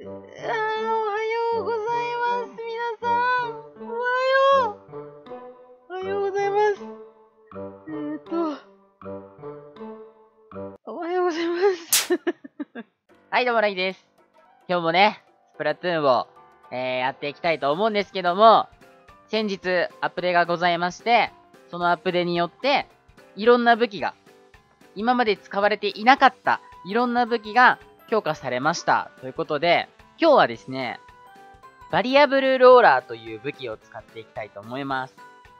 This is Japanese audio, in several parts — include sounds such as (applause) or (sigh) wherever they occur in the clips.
あおはようございます。皆さん。おはよう。おはようございます。えーっと。おはようございます。はい、どうも、ライです。今日もね、スプラトゥーンを、えー、やっていきたいと思うんですけども、先日、アップデがございまして、そのアップデによって、いろんな武器が、今まで使われていなかった、いろんな武器が強化されました。ということで、今日はですね、バリアブルローラーという武器を使っていきたいと思います。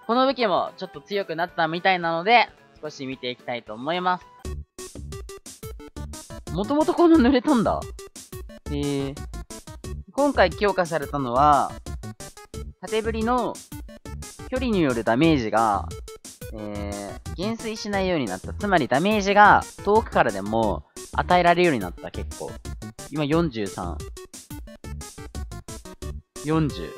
この武器もちょっと強くなったみたいなので、少し見ていきたいと思います。もともとこんな濡れたんだ。えー、今回強化されたのは、縦振りの距離によるダメージが、えー、減衰しないようになった。つまりダメージが遠くからでも与えられるようになった、結構。今43。40。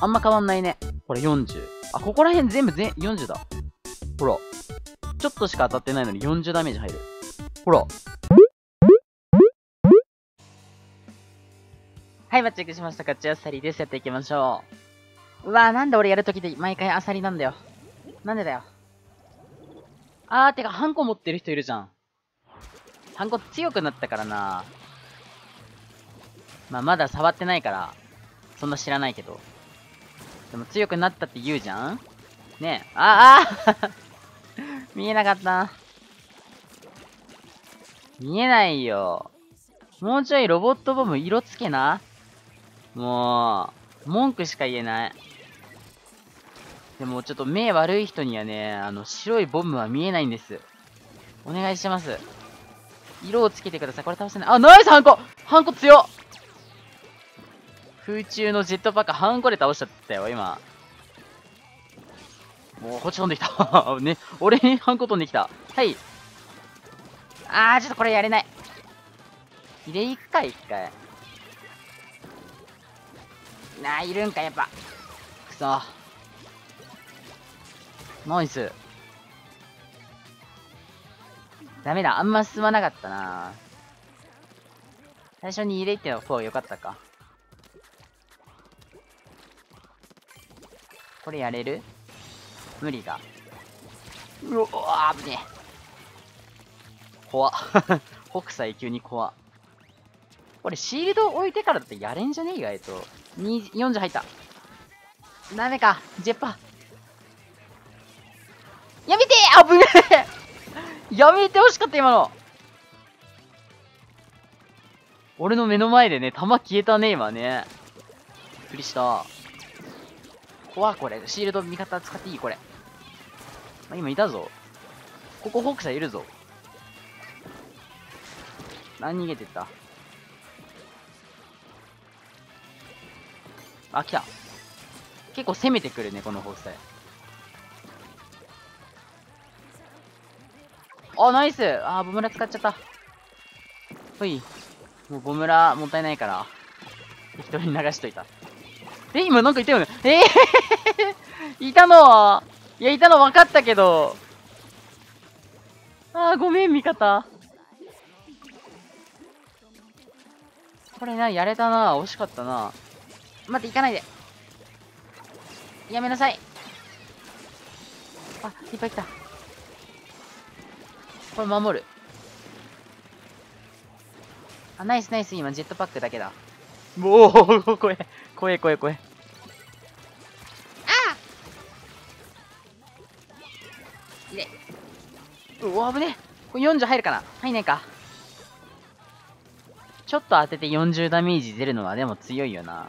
あんま変わんないね。これ40。あ、ここら辺全部全、40だ。ほら。ちょっとしか当たってないのに40ダメージ入る。ほら。はい、マッチングしました。ガチアサリです。やっていきましょう。うわぁ、なんで俺やるときで毎回アサリなんだよ。なんでだよ。あー、てか、ハンコ持ってる人いるじゃん。ハンコ強くなったからなまあ、まだ触ってないから、そんな知らないけど。でも強くなったって言うじゃん？ねえ。あ、あ (laughs) 見えなかった。見えないよ。もうちょいロボットボム色つけな。もう、文句しか言えない。でもちょっと目悪い人にはね、あの、白いボムは見えないんです。お願いします。色をつけてください。これ倒せない。あ、ナイスハンコハンコ強っ空中のジェットパックハンコで倒しちゃったよ、今。もう、こっち飛んできた。(laughs) ね、俺にハンコ飛んできた。はい。あー、ちょっとこれやれない。入れ行くか、一回。なあ、いるんか、やっぱ。くそ。ナイス。ダメだ、あんま進まなかったな最初に入れての方が良かったか。これやれる？無理が。うわ危ねえ。怖っ。(laughs) 北斎急に怖っ。これシールド置いてからだってやれんじゃねえ意外と。40入った。ダメか。ジェッパー。やめて危ねえやめてほしかった今の俺の目の前でね、弾消えたね、今ね。びっくりした。怖これ。シールド味方使っていいこれ。あ、今いたぞ。ここ北斎いるぞ。何逃げてった？あ、来た。結構攻めてくるね、この北斎。あ、ナイスあ、ボムラ使っちゃった。ほい。もうボムラもったいないから、適当に流しといた。え、今なんかいたよねえー、いたのはいや、いたの分かったけど。あー、ごめん、味方。これな、やれたな。惜しかったな。待って、行かないで。やめなさい。あ、いっぱい来た。これ守る。あ、ナイスナイス、今ジェットパックだけだ。おお、怖え、怖え、怖え、怖え。あれ。うわ、危ねえ。これ40入るかな入んないか。ちょっと当てて40ダメージ出るのはでも強いよな。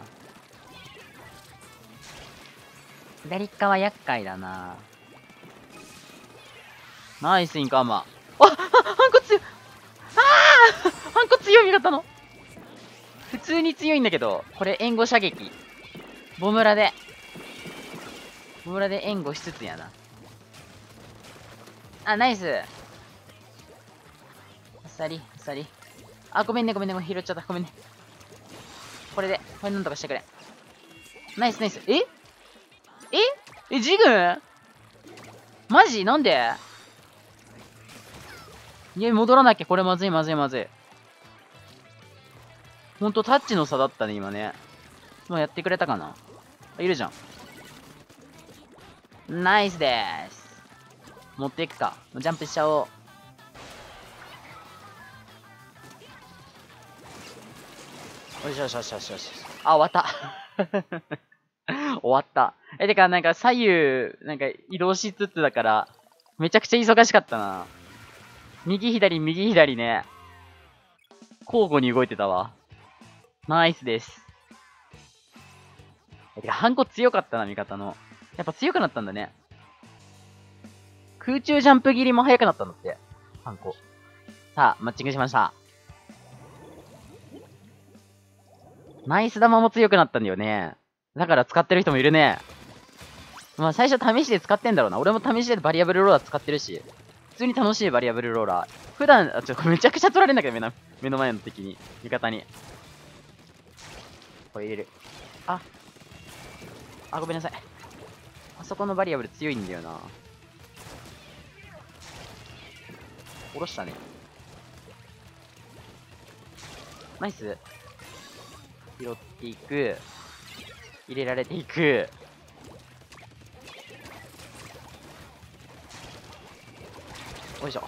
左側厄介だな。ナイスインカーマー。あ、あ、ハンコ強い。ああハンコ強い味方の。普通に強いんだけど、これ援護射撃。ボムラで。ボムラで援護しつつやな。あ、ナイス。あっさり、あっさり。あ、ごめんね、ごめんね、もう拾っちゃった。ごめんね。これで、これなんとかしてくれ。ナイス、ナイス。え？え？え、ジグマジ？なんで？いや、戻らなきゃ。これまずい、まずい、まずい。ほんとタッチの差だったね、今ね。もうやってくれたかないるじゃん。ナイスでーす。持っていくか。ジャンプしちゃおう。よしよしよしよしよし。あ、終わった。終わった。え、てか、なんか左右、なんか移動しつつだから、めちゃくちゃ忙しかったな。右左、右左ね。交互に動いてたわ。ナイスです。てか、ハンコ強かったな、味方の。やっぱ強くなったんだね。空中ジャンプ切りも速くなったんだって。ハンコ。さあ、マッチングしました。ナイス玉も強くなったんだよね。だから使ってる人もいるね。まあ最初試しで使ってんだろうな。俺も試しでバリアブルローラー使ってるし。通に楽しいバリアブルローラー。普段、あ、ちょ、めちゃくちゃ取られんだけど、目の目の前の敵に。味方に。これ入れる。あ。あ、ごめんなさい。あそこのバリアブル強いんだよな。下ろしたね。ナイス。拾っていく。入れられていく。よいしょ。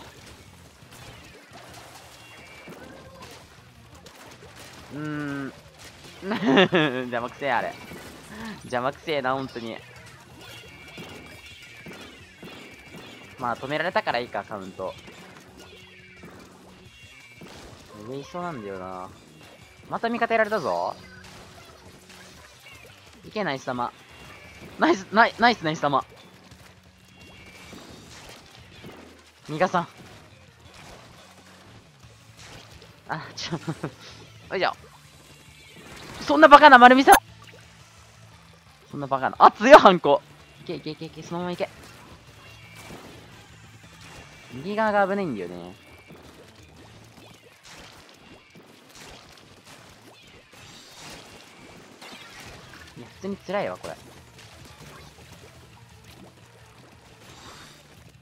うーん。(laughs) 邪魔くせえ、あれ。邪魔くせえな、ほんとに。まあ、止められたからいいか、カウント。上いそうなんだよな。また味方やられたぞ。いけ、ナイス玉。ナイス、ナイナイス、ナイス玉。逃がさん。あ、ちょっ、(laughs) よいしょ。そんなバカな丸見さんそんなバカな。あ、強い、ハンコ。いけいけいけいけ、そのままいけ。右側が危ないんだよね。いや、普通に辛いわ、これ。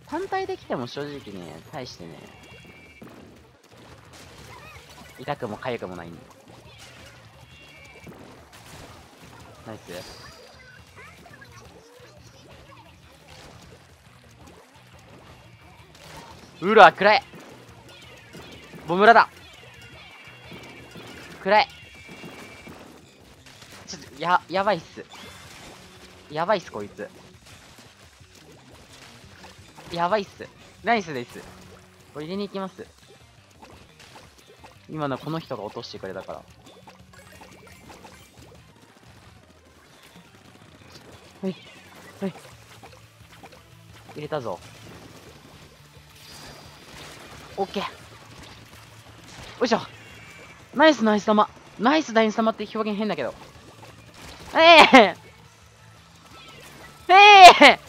単体で来ても正直ね、大してね、痛くも痒くもないんで。ナイス。うら、暗いボムラだ暗いちょっと、や、やばいっす。やばいっす、こいつ。やばいっす。ナイスです。これ入れに行きます。今のこの人が落としてくれたから。はい。はい。入れたぞ。オッケー。よいしょ。ナイスナイス玉。ナイスナイス玉って表現変だけど。ええー、ええー、え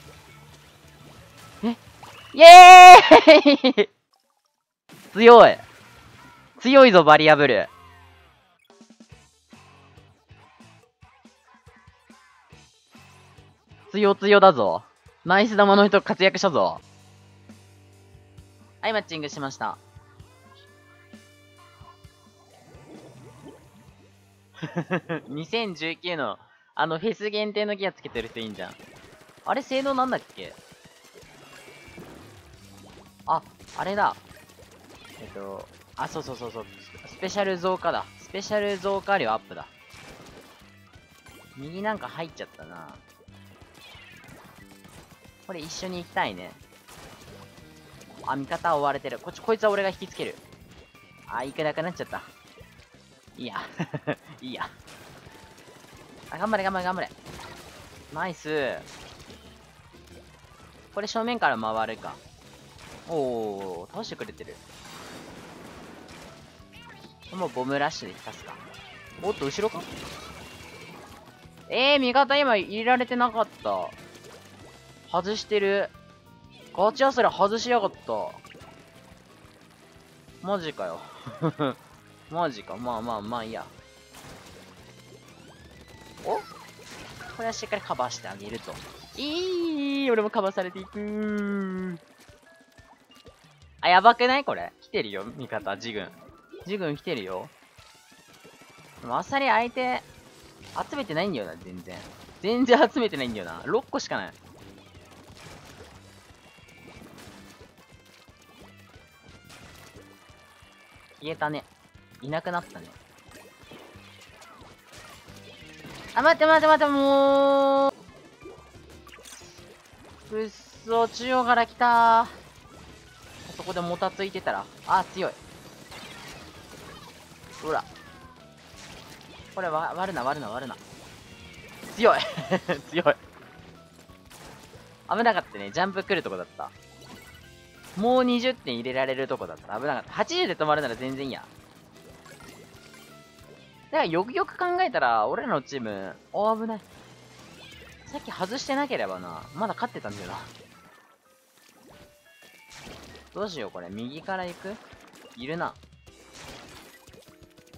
イエーイ (laughs) 強い強いぞ、バリアブル。強強だぞ。ナイス玉の人活躍したぞ。はい、マッチングしました。(laughs) 2019のあのフェス限定のギアつけてる人いいんじゃん。あれ性能なんだっけ？あ、あれだ。えっと、あ、そうそうそうそう。スペシャル増加だ。スペシャル増加量アップだ。右なんか入っちゃったな。これ一緒に行きたいね。あ、味方追われてる。こっち、こいつは俺が引きつける。あ、行けなくなっちゃった。いいや。(laughs) いいや。あ、頑張れ頑張れ頑張れ。ナイス。これ正面から回るか。おー、倒してくれてる。もうボムラッシュで浸すか。おっと、後ろか？えー、味方今入れられてなかった。外してる。ガチャスラ外しやがった。マジかよ。(laughs) マジか。まあまあまあいいや。お？これはしっかりカバーしてあげると。いい俺もカバーされていくあ、やばくない？これ。来てるよ、味方、ジグン。ジグン来てるよ。でもアサリ相手、集めてないんだよな、全然。全然集めてないんだよな。6個しかない。消えたね。いなくなったね。あ、待って待って待って、もう。くっそ、中央から来たそこでもたついてたら。あ、強い。ほら。これわ、割るな、割るな、割るな。強い (laughs) 強い。危なかったね。ジャンプ来るとこだった。もう20点入れられるとこだった。危なかった。80で止まるなら全然いいや。だからよくよく考えたら、俺らのチーム、お危ない。さっき外してなければな、まだ勝ってたんだよな。どうしよう、これ。右から行く？いるな。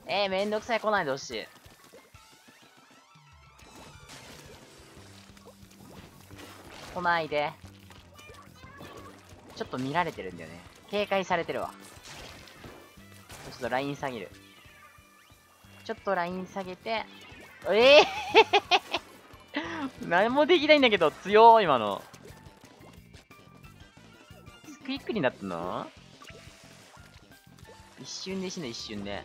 えー、めんどくさい、来ないでほしい。来ないで。ちょっと見られてるんだよね。警戒されてるわ。ちょっとライン下げる。ちょっとライン下げて、ええー、(laughs) 何もできないんだけど、強い、今の。クイックになったの？一瞬で死ぬ、一瞬で。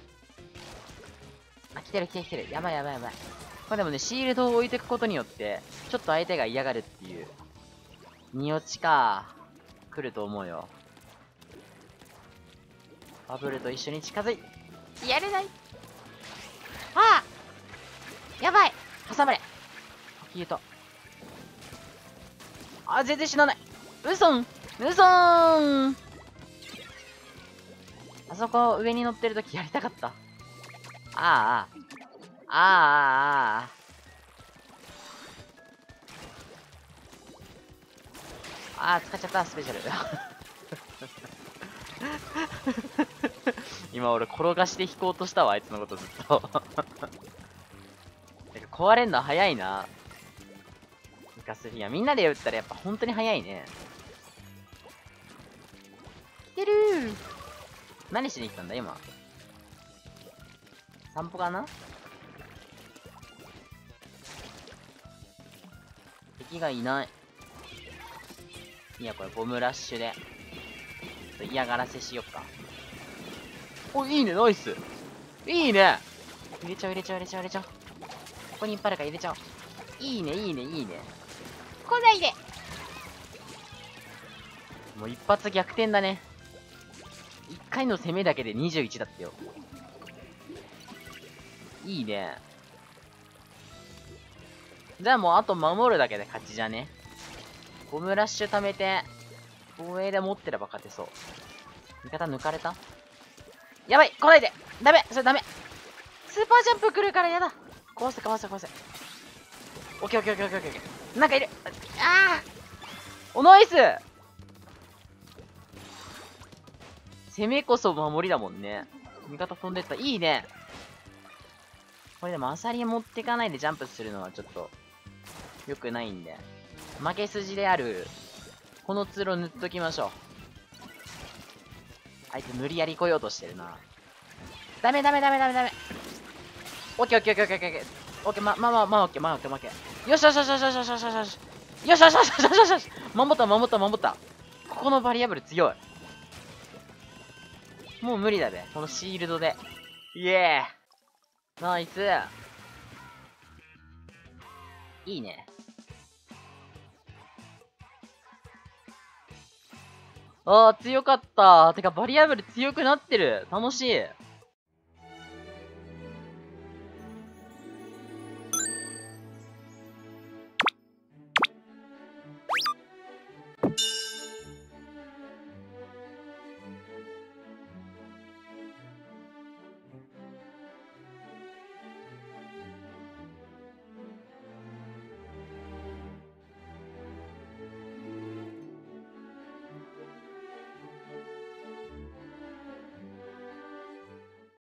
あ、来てる来てる来てる。やばいやばいやばい。まあでもね、シールドを置いていくことによって、ちょっと相手が嫌がるっていう。に落ちか。来ると思うよ。バブルと一緒に近づい。やれないああやばい挟まれ消えた。あ、全然死なない。うそんうそあそこ上に乗ってるときやりたかった。ああ、ああ、ああ、ああ、使っちゃった、スペシャル。(laughs) 今俺転がして引こうとしたわ、あいつのことずっと。(laughs) 壊れんの早いな。ガスフィア。みんなで打ったらやっぱ本当に早いね。来てるー何しに来たんだ今？散歩かな？敵がいない。いや、これボムラッシュで。嫌がらせしよっか。お、いいね、ナイス。いいね。入れちゃう、入れちゃう、入れちゃう、入れちゃう。ここにいっぱいあるから入れちゃおう。いいね、いいね、いいね。来ないでもう一発逆転だね。回の攻めだけで21だったよ。いいね。じゃあもうあと守るだけで勝ちじゃね。ボムラッシュ貯めて、防衛で持ってれば勝てそう。味方抜かれた？やばい来ないで。ダメそれダメ。スーパージャンプ来るからやだ。壊せ壊せ壊せ。オッケーオッケーオッケーオッケーオッケー。なんかいる。ああおナイス。攻めこそ守りだもんね味方飛んでった。いいね。これでもアサリ持ってかないでジャンプするのはちょっと、良くないんで。負け筋である、この通路塗っときましょう。あいつ無理やり来ようとしてるな。ダメダメダメダメダメ。オッケーオッケーオッケーオッケーオッケー。オッケー、ま、まあまあまあオッケー、まあオッケー、まあオッケー。よしよしよしよしよしよしよしよしよしよしよしよしよしよし守った守った守った。ここのバリアブル強い。もう無理だべ。このシールドで。イエーナイスいいね。ああ、強かった。てか、バリアブル強くなってる。楽しい。